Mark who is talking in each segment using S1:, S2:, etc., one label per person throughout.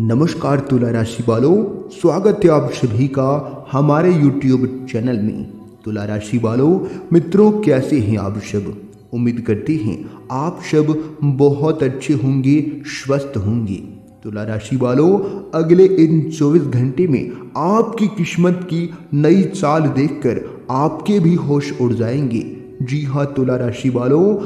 S1: नमस्कार तुला राशि वालों स्वागत है आप सभी का हमारे यूट्यूब चैनल में। तुला राशि वालों मित्रों, कैसे हैं आप सब? उम्मीद करते हैं आप सब बहुत अच्छे होंगे, स्वस्थ होंगे। तुला राशि वालों अगले इन 24 घंटे में आपकी किस्मत की नई चाल देखकर आपके भी होश उड़ जाएँगे। जी हाँ तुला राशि वालों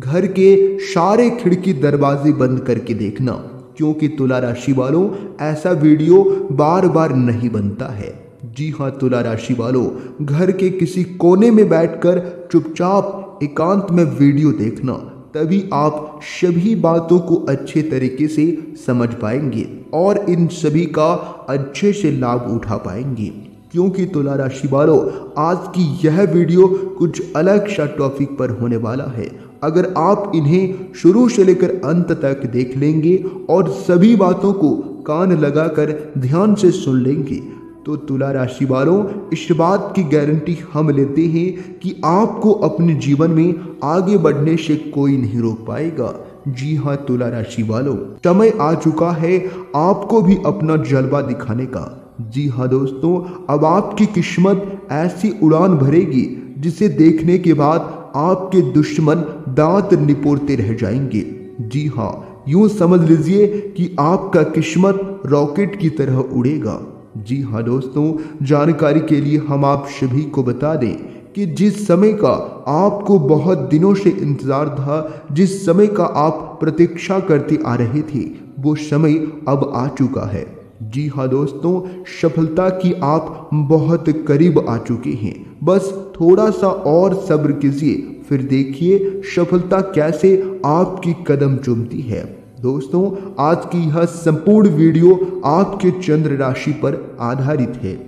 S1: घर के सारे खिड़की दरवाजे बंद करके देखना। क्योंकि तुला राशि वालों, ऐसा वीडियो बार बार नहीं बनता है। जी हाँ तुला राशि वालों, घर के किसी कोने में बैठकर चुपचाप एकांत में वीडियो देखना, तभी आप सभी बातों को अच्छे तरीके से समझ पाएँगे और इन सभी का अच्छे से लाभ उठा पाएँगे। क्योंकि तुला राशि वालों, आज की यह वीडियो कुछ अलग सा टॉपिक पर होने वाला है। अगर आप इन्हें शुरू से लेकर अंत तक देख लेंगे और सभी बातों को कान लगाकर ध्यान से सुन लेंगे तो तुला राशि वालों, इस बात की गारंटी हम लेते हैं कि आपको अपने जीवन में आगे बढ़ने से कोई नहीं रोक पाएगा। जी हाँ तुला राशि वालों, समय आ चुका है आपको भी अपना जलवा दिखाने का। जी हाँ दोस्तों, अब आपकी किस्मत ऐसी उड़ान भरेगी, जिसे देखने के बाद आपके दुश्मन दांत निपोरते रह जाएँगे। जी हाँ यूँ समझ लीजिए कि आपका किस्मत रॉकेट की तरह उड़ेगा। जी हाँ दोस्तों, जानकारी के लिए हम आप सभी को बता दें कि जिस समय का आपको बहुत दिनों से इंतज़ार था, जिस समय का आप प्रतीक्षा करते आ रहे थे, वो समय अब आ चुका है। जी हाँ दोस्तों, सफलता की आप बहुत करीब आ चुके हैं। बस थोड़ा सा और सब्र कीजिए, फिर देखिए सफलता कैसे आपकी कदम चुमती है। दोस्तों, आज की यह संपूर्ण वीडियो आपके चंद्र राशि पर आधारित है।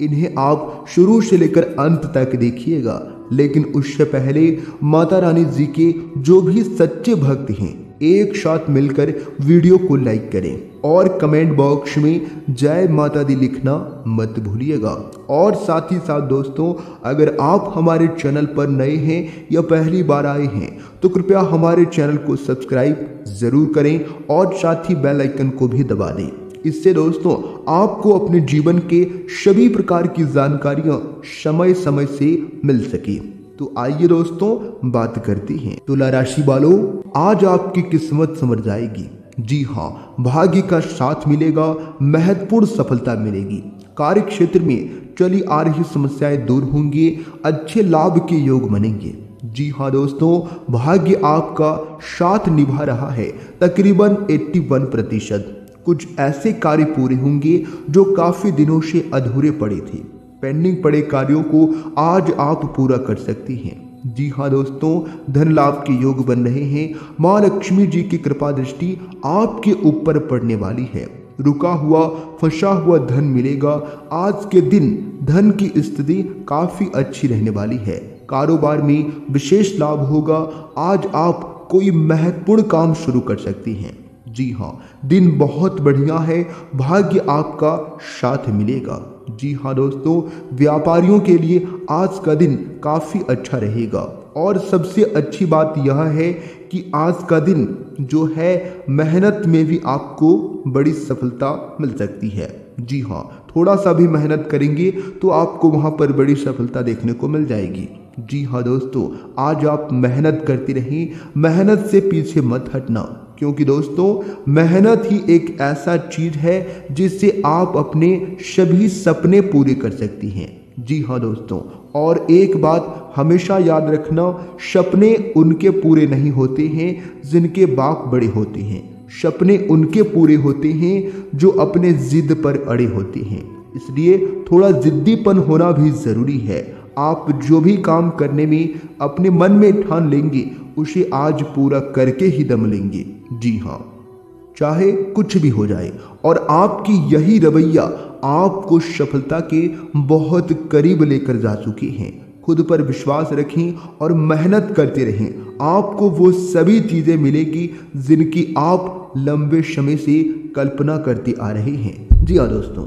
S1: इन्हें आप शुरू से लेकर अंत तक देखिएगा, लेकिन उससे पहले माता रानी जी के जो भी सच्चे भक्त हैं एक साथ मिलकर वीडियो को लाइक करें और कमेंट बॉक्स में जय माता दी लिखना मत भूलिएगा। और साथ ही साथ दोस्तों, अगर आप हमारे चैनल पर नए हैं या पहली बार आए हैं तो कृपया हमारे चैनल को सब्सक्राइब ज़रूर करें और साथ ही बेल आइकन को भी दबा दें। इससे दोस्तों, आपको अपने जीवन के सभी प्रकार की जानकारियाँ समय समय से मिल सके। तो आइए दोस्तों, बात करते हैं। तुला राशि वालों, आज आपकी किस्मत समझ जाएगी। जी हाँ भाग्य का साथ मिलेगा, महत्वपूर्ण सफलता मिलेगी। कार्य क्षेत्र में चली आ रही समस्याएँ दूर होंगी, अच्छे लाभ के योग बनेंगे। जी हाँ दोस्तों, भाग्य आपका साथ निभा रहा है, तकरीबन 81 प्रतिशत। कुछ ऐसे कार्य पूरे होंगे, जो काफ़ी दिनों से अधूरे पड़े थे। पेंडिंग पड़े कार्यों को आज आप पूरा कर सकती हैं। जी हाँ दोस्तों, धन लाभ के योग बन रहे हैं। माँ लक्ष्मी जी की कृपा दृष्टि आपके ऊपर पड़ने वाली है। रुका हुआ, फंसा हुआ धन मिलेगा। आज के दिन धन की स्थिति काफ़ी अच्छी रहने वाली है। कारोबार में विशेष लाभ होगा। आज आप कोई महत्वपूर्ण काम शुरू कर सकती हैं। जी हाँ दिन बहुत बढ़िया है। भाग्य आपका साथ मिलेगा। जी हाँ दोस्तों, व्यापारियों के लिए आज का दिन काफ़ी अच्छा रहेगा। और सबसे अच्छी बात यह है कि आज का दिन जो है, मेहनत में भी आपको बड़ी सफलता मिल सकती है। जी हाँ थोड़ा सा भी मेहनत करेंगे तो आपको वहाँ पर बड़ी सफलता देखने को मिल जाएगी। जी हाँ दोस्तों, आज आप मेहनत करती रहें, मेहनत से पीछे मत हटना। क्योंकि दोस्तों, मेहनत ही एक ऐसा चीज़ है जिससे आप अपने सभी सपने पूरे कर सकती हैं। जी हाँ दोस्तों, और एक बात हमेशा याद रखना, सपने उनके पूरे नहीं होते हैं जिनके बाप बड़े होते हैं। सपने उनके पूरे होते हैं जो अपने जिद पर अड़े होते हैं। इसलिए थोड़ा जिद्दीपन होना भी ज़रूरी है। आप जो भी काम करने में अपने मन में ठान लेंगे, उसे आज पूरा करके ही दम लेंगे। जी हाँ चाहे कुछ भी हो जाए, और आपकी यही रवैया आपको सफलता के बहुत करीब लेकर जा चुकी हैं। खुद पर विश्वास रखें और मेहनत करते रहें। आपको वो सभी चीज़ें मिलेगी जिनकी आप लंबे समय से कल्पना करते आ रहे हैं। जी हाँ दोस्तों,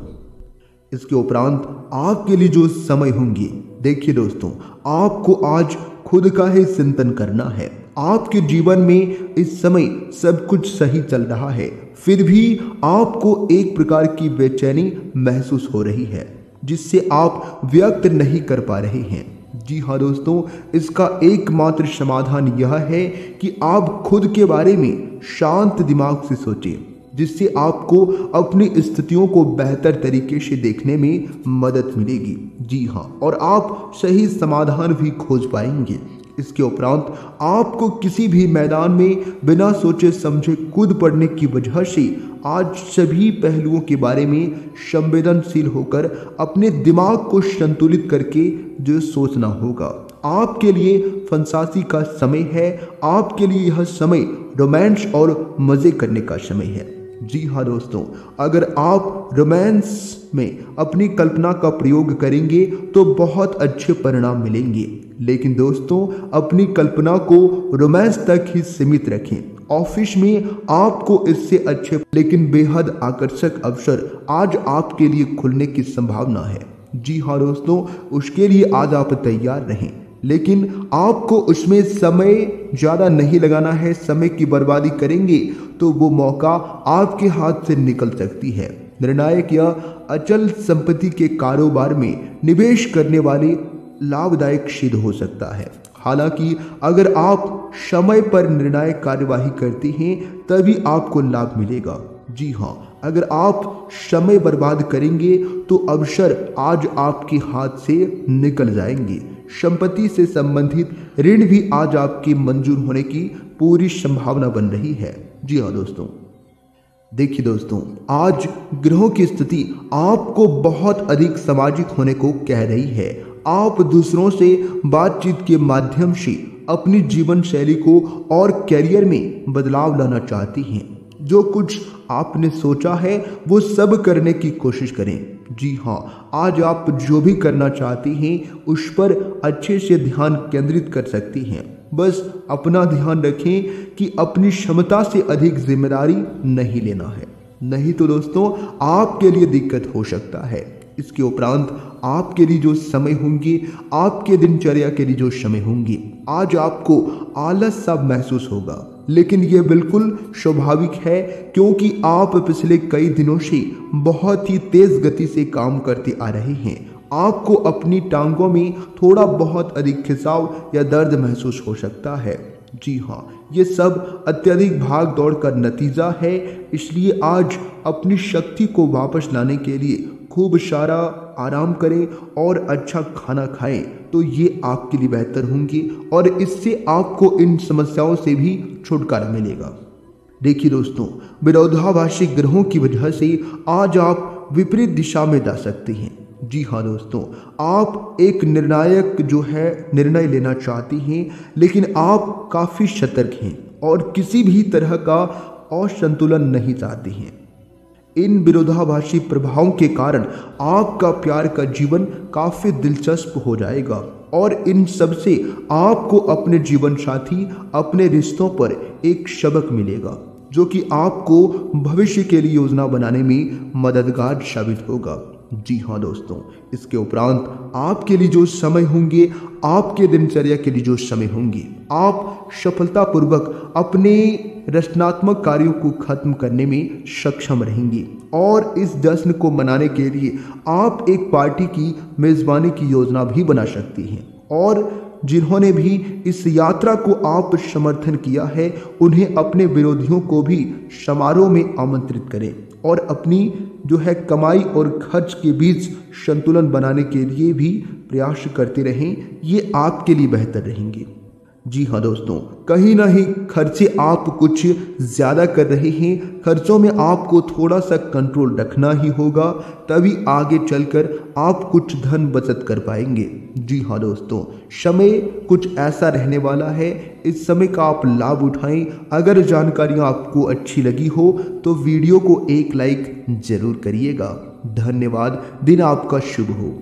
S1: इसके उपरांत आपके लिए जो समय होंगे देखिए दोस्तों, आपको आज खुद का ही चिंतन करना है। आपके जीवन में इस समय सब कुछ सही चल रहा है। फिर भी आपको एक प्रकार की बेचैनी महसूस हो रही है, जिससे आप व्यक्त नहीं कर पा रहे हैं। जी हाँ दोस्तों, इसका एकमात्र समाधान यह है कि आप खुद के बारे में शांत दिमाग से सोचें। जिससे आपको अपनी स्थितियों को बेहतर तरीके से देखने में मदद मिलेगी। जी हाँ और आप सही समाधान भी खोज पाएँगे। इसके उपरांत आपको किसी भी मैदान में बिना सोचे समझे कूद पड़ने की वजह से आज सभी पहलुओं के बारे में संवेदनशील होकर अपने दिमाग को संतुलित करके जो सोचना होगा। आपके लिए फंसासी का समय है। आपके लिए यह समय रोमांस और मज़े करने का समय है। जी हाँ दोस्तों, अगर आप रोमांस में अपनी कल्पना का प्रयोग करेंगे तो बहुत अच्छे परिणाम मिलेंगे। लेकिन दोस्तों, अपनी कल्पना को रोमांस तक ही सीमित रखें। ऑफ़िस में आपको इससे अच्छे, लेकिन बेहद आकर्षक अवसर आज आपके लिए खुलने की संभावना है। जी हाँ दोस्तों, उसके लिए आज आप तैयार रहें। लेकिन आपको उसमें समय ज़्यादा नहीं लगाना है, समय की बर्बादी करेंगे तो वो मौका आपके हाथ से निकल सकती है। निर्णायक या अचल संपत्ति के कारोबार में निवेश करने वाले लाभदायक सिद्ध हो सकता है। हालाँकि अगर आप समय पर निर्णायक कार्यवाही करते हैं, तभी आपको लाभ मिलेगा। जी हाँ अगर आप समय बर्बाद करेंगे तो अवसर आज आपके हाथ से निकल जाएँगे। संपत्ति से संबंधित ऋण भी आज आपके मंजूर होने की पूरी संभावना बन रही है। जी हाँ दोस्तों। देखिए दोस्तों, आज ग्रहों की स्थिति आपको बहुत अधिक सामाजिक होने को कह रही है। आप दूसरों से बातचीत के माध्यम से अपनी जीवन शैली को और कैरियर में बदलाव लाना चाहती हैं। जो कुछ आपने सोचा है, वो सब करने की कोशिश करें। जी हाँ आज आप जो भी करना चाहती हैं, उस पर अच्छे से ध्यान केंद्रित कर सकती हैं। बस अपना ध्यान रखें कि अपनी क्षमता से अधिक ज़िम्मेदारी नहीं लेना है। नहीं तो दोस्तों, आपके लिए दिक्कत हो सकता है। इसके उपरांत आपके लिए जो समय होंगे, आपके दिनचर्या के लिए जो समय होंगे, आज आपको आलस सा महसूस होगा। लेकिन यह बिल्कुल स्वाभाविक है, क्योंकि आप पिछले कई दिनों से बहुत ही तेज गति से काम करते आ रहे हैं। आपको अपनी टांगों में थोड़ा बहुत अधिक खिंचाव या दर्द महसूस हो सकता है। जी हाँ ये सब अत्यधिक भाग दौड़ का नतीजा है, इसलिए आज अपनी शक्ति को वापस लाने के लिए खूब सारा आराम करें और अच्छा खाना खाएँ तो ये आपके लिए बेहतर होंगी और इससे आपको इन समस्याओं से भी छुटकारा मिलेगा। देखिए दोस्तों विरोधाभाषी ग्रहों की वजह से आज आप विपरीत दिशा में जा सकते हैं। जी हाँ दोस्तों, आप एक निर्णायक जो है, निर्णय लेना चाहती हैं, लेकिन आप काफ़ी सतर्क हैं और किसी भी तरह का असंतुलन नहीं चाहते हैं। इन विरोधाभासी प्रभावों के कारण आपका प्यार का जीवन काफ़ी दिलचस्प हो जाएगा। और इन सबसे आपको अपने जीवन साथी अपने रिश्तों पर एक सबक मिलेगा, जो कि आपको भविष्य के लिए योजना बनाने में मददगार साबित होगा। जी हाँ दोस्तों, इसके उपरांत आपके लिए जो समय होंगे, आपके दिनचर्या के लिए जो समय होंगे, आप सफलतापूर्वक अपने रचनात्मक कार्यों को खत्म करने में सक्षम रहेंगे। और इस जश्न को मनाने के लिए आप एक पार्टी की मेज़बानी की योजना भी बना सकती हैं। और जिन्होंने भी इस यात्रा को आप समर्थन किया है, उन्हें अपने विरोधियों को भी समारोह में आमंत्रित करें और अपनी जो है कमाई और खर्च के बीच संतुलन बनाने के लिए भी प्रयास करते रहें। ये आपके लिए बेहतर रहेंगे। जी हाँ दोस्तों, कहीं ना ही खर्चे आप कुछ ज़्यादा कर रहे हैं, खर्चों में आपको थोड़ा सा कंट्रोल रखना ही होगा, तभी आगे चलकर आप कुछ धन बचत कर पाएँगे। जी हाँ दोस्तों, समय कुछ ऐसा रहने वाला है, इस समय का आप लाभ उठाएँ। अगर जानकारियाँ आपको अच्छी लगी हो तो वीडियो को एक लाइक ज़रूर करिएगा। धन्यवाद, दिन आपका शुभ हो।